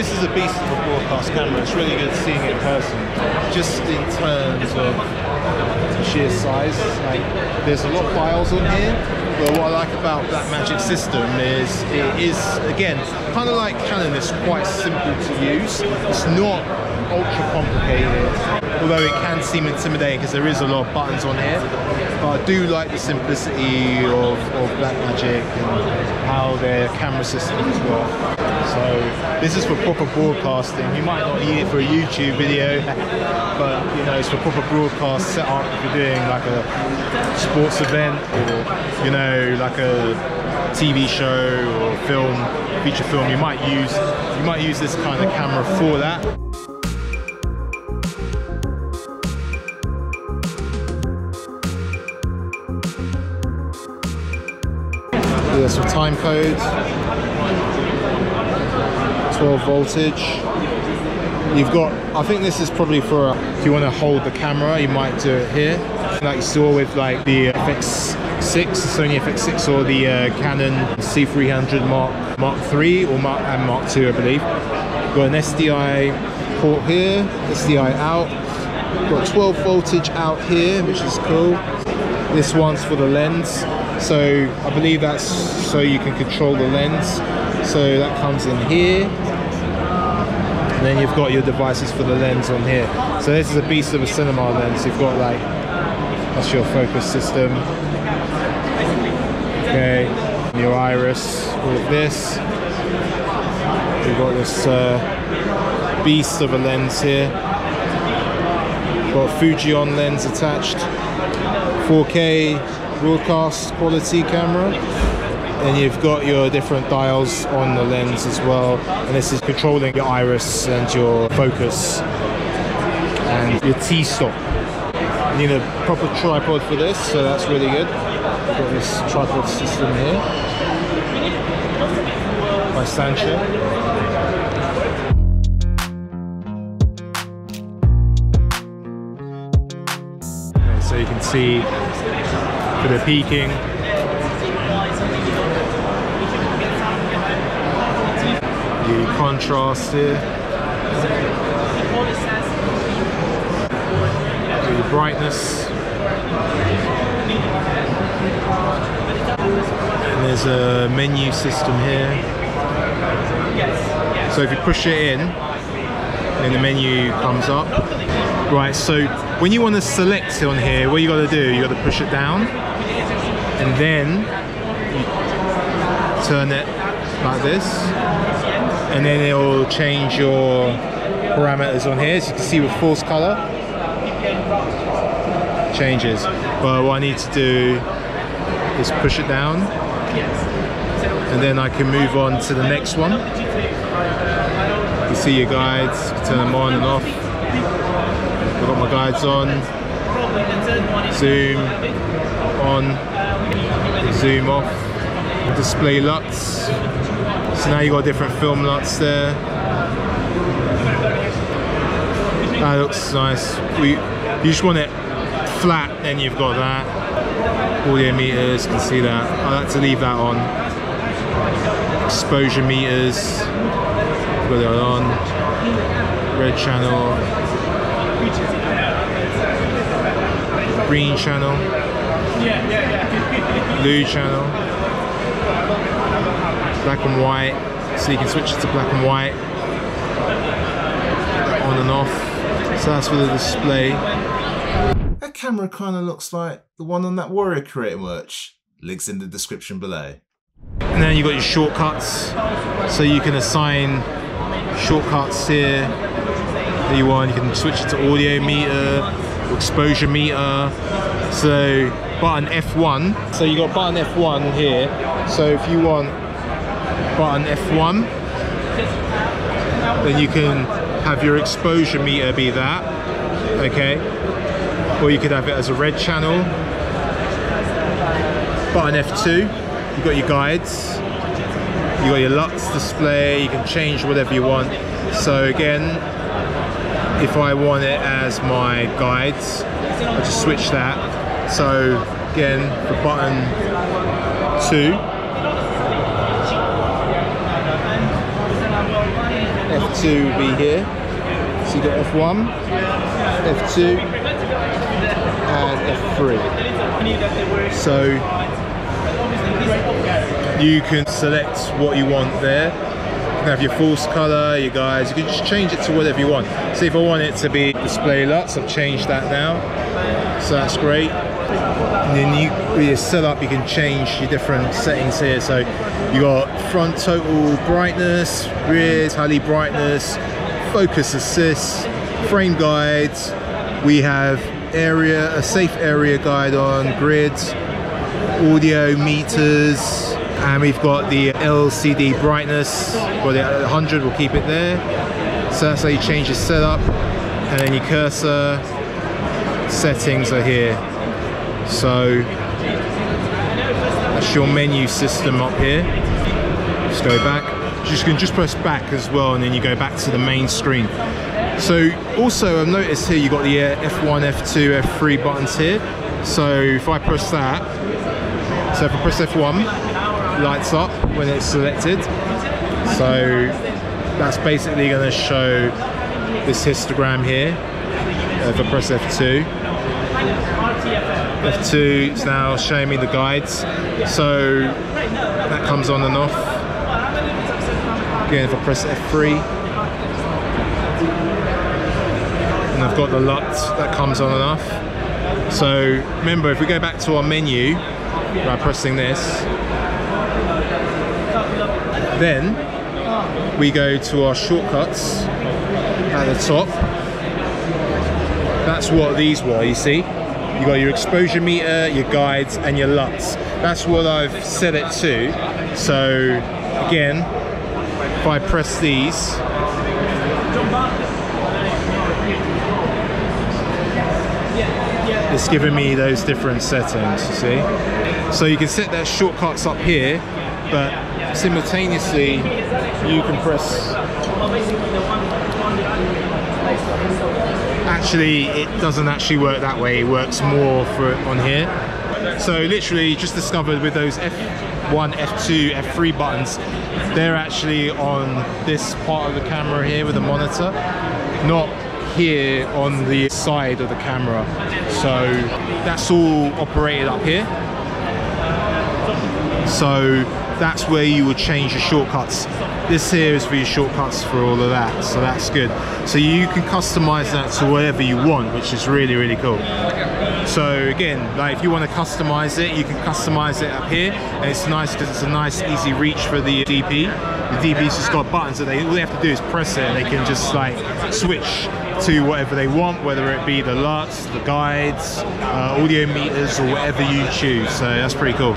this is a beast of a broadcast camera. It's really good seeing it in person. Just in terms of sheer size, like there's a lot of files on here. But what I like about Blackmagic system is it is again kind of like Canon. It's quite simple to use. It's not ultra complicated although it can seem intimidating because there is a lot of buttons on here but I do like the simplicity of, of Blackmagic and how their camera systems work so this is for proper broadcasting. You might not need it for a YouTube video but you know it's for proper broadcast setup if you're doing like a sports event or you know like a TV show or film feature film. You might use you might use this kind of camera for that There's some time code, 12 voltage. You've got, I think this is probably for, if you want to hold the camera, you might do it here. Like you saw with like the FX6, Sony FX6 or the uh, Canon C300 Mark Mark 3 or Mark and Mark 2 I believe. Got an SDI port here, SDI out. Got 12 voltage out here, which is cool. This one's for the lens. So I believe that's so you can control the lens. So that comes in here. And then you've got your devices for the lens on here. So this is a beast of a cinema lens. You've got like, that's your focus system. Okay, your iris, all of this. You've got this uh, beast of a lens here. Got a Fujinon lens attached. 4K broadcast quality camera. And you've got your different dials on the lens as well. And this is controlling your iris and your focus. And your t-stop. You need a proper tripod for this so that's really good. Got this tripod system here. By Sancho so you can see for the peaking. The contrast here. The brightness. And there's a menu system here. So if you push it in, then the menu comes up. Right, so when you want to select on here, what you got to do, you got to push it down and then turn it like this. And then it will change your parameters on here. So you can see with false color. Changes. But what I need to do is push it down. And then I can move on to the next one. You see your guides. Turn them on and off. I've got my guides on. Zoom. On zoom off display LUTs. So now you've got different film LUTs there. That looks nice. We you just want it flat then you've got that. Audio meters you can see that. I like to leave that on. Exposure meters got that on. Red channel. Green channel blue channel. Black and white. So you can switch it to black and white. On and off. So that's for the display. That camera kind of looks like the one on that Warrior Creator merch. Links in the description below. And then you've got your shortcuts. So you can assign shortcuts here that you want. You can switch it to audio meter exposure meter. So button F1 so you got button F1 here. So if you want button F1 then you can have your exposure meter be that okay? Or you could have it as a red channel. Button F2 you've got your guides. You got your LUTs display you can change whatever you want. So again if I want it as my guides I just switch that. So again, the button two. F2 would be here. So you got F1, F2, and F3. So you can select what you want there. You can have your false color, your guys, You can just change it to whatever you want. So if I want it to be display LUTs, I've changed that now. So that's great. And then you, with your setup, you can change your different settings here. So you got front tally brightness, rear tally brightness, focus assist, frame guides. We have area, a safe area guide on grids, audio meters, and we've got the LCD brightness. Well, the 100, we'll keep it there. So that's how you change your setup, and then your cursor settings are here. So that's your menu system up here. Just go back. You can just press back as well, and then you go back to the main screen. So also I've noticed here you've got the uh, F1, F2, F3 buttons here. So if I press that, so if I press F1, lights up when it's selected. So that's basically going to show this histogram here. If I press F2, F2 is now showing me the guides. So that comes on and off. Again, if I press F3, and I've got the LUT that comes on and off. So remember, if we go back to our menu by pressing this, then we go to our shortcuts at the top. That's what these were, you see? You got your exposure meter, your guides, and your LUTs. That's what I've set it to. So again, if I press these, it's giving me those different settings, you see? So you can set that shortcuts up here, but simultaneously you can press actually it doesn't actually work that way. It works more for on here. So literally just discovered with those F1 F2 F3 buttons they're actually on this part of the camera here with the monitor not here on the side of the camera. So that's all operated up here. So that's where you would change your shortcuts. This here is for your shortcuts for all of that so that's good. So you can customize that to whatever you want which is really really cool. So again like if you want to customize it you can customize it up here and it's nice because it's a nice easy reach for the DP the DP's just got buttons that they all they have to do is press it and they can just like switch to whatever they want whether it be the LUTs, the guides, uh, audio meters or whatever you choose. So that's pretty cool